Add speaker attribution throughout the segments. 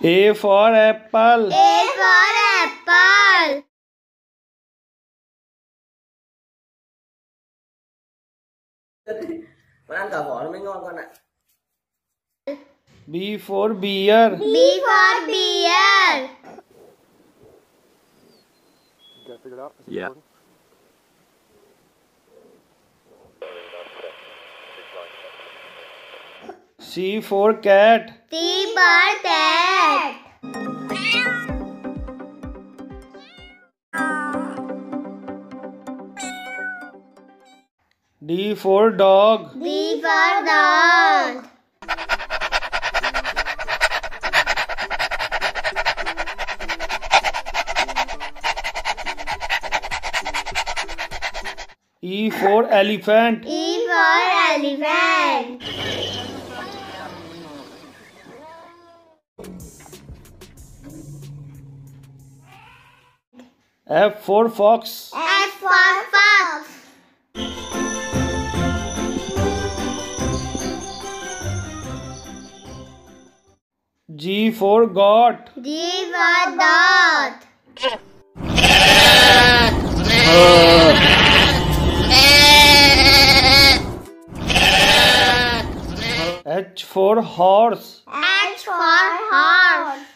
Speaker 1: A for apple.
Speaker 2: A for apple.
Speaker 3: con ăn cả vỏ nó mới ngon con ạ
Speaker 1: B for beer.
Speaker 2: B for beer.
Speaker 4: Yeah.
Speaker 1: C for cat.
Speaker 2: C for cat.
Speaker 1: D for dog.
Speaker 2: D for dog.
Speaker 1: E for elephant.
Speaker 2: E for elephant.
Speaker 1: F for fox. G for goat.
Speaker 2: G for dot.
Speaker 1: H for horse.
Speaker 2: H for horse.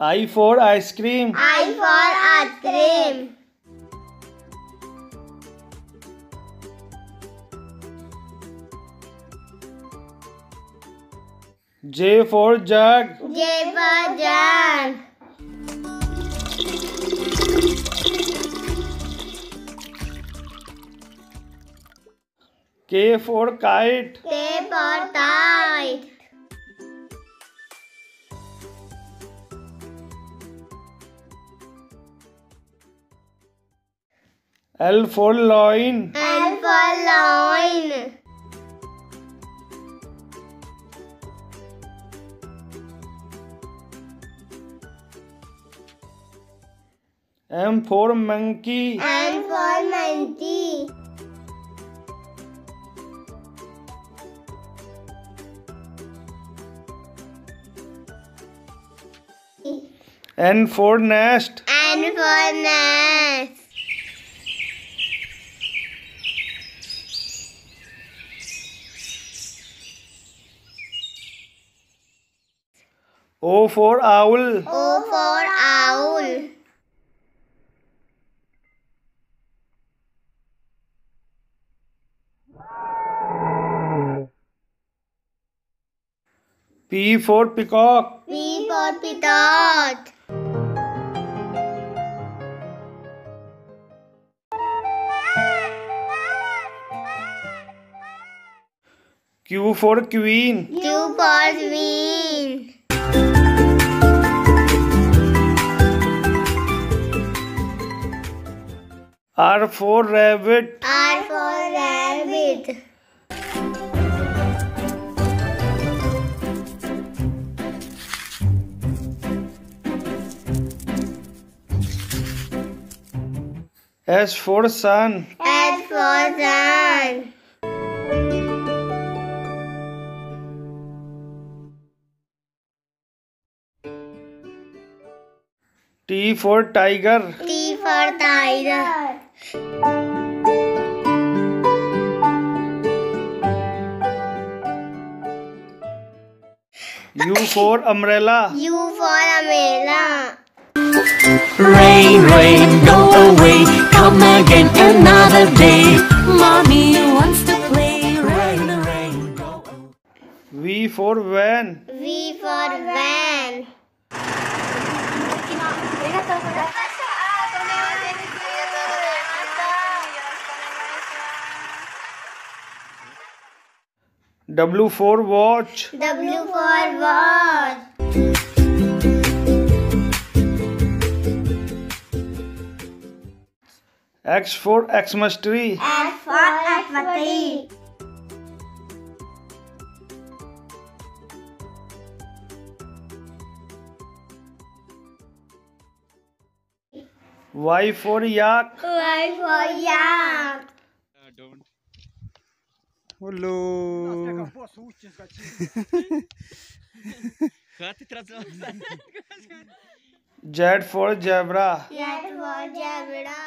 Speaker 1: I for ice cream.
Speaker 2: I for ice cream.
Speaker 1: J for jug.
Speaker 2: J for jug.
Speaker 1: K for kite.
Speaker 2: K for kite.
Speaker 1: L for loin.
Speaker 2: L for loin.
Speaker 1: M for monkey.
Speaker 2: N for monkey.
Speaker 1: N for nest.
Speaker 2: N for nest.
Speaker 1: O for owl.
Speaker 2: O for owl.
Speaker 1: P for peacock.
Speaker 2: P for peacock.
Speaker 1: Q for queen.
Speaker 2: Q for queen.
Speaker 1: R for rabbit.
Speaker 2: R for rabbit.
Speaker 1: S for sun.
Speaker 2: S for sun.
Speaker 1: T for tiger.
Speaker 2: T for tiger.
Speaker 1: U for umbrella.
Speaker 2: U for umbrella.
Speaker 5: Rain, rain,
Speaker 1: for van.
Speaker 2: V for van.
Speaker 1: W for watch.
Speaker 2: W for watch.
Speaker 1: X for Xmas tree.
Speaker 2: X for Xmas
Speaker 1: Y for yak.
Speaker 2: Y for yak.
Speaker 1: No,
Speaker 6: don't. Hello.
Speaker 1: Z for zebra.
Speaker 2: Z for zebra.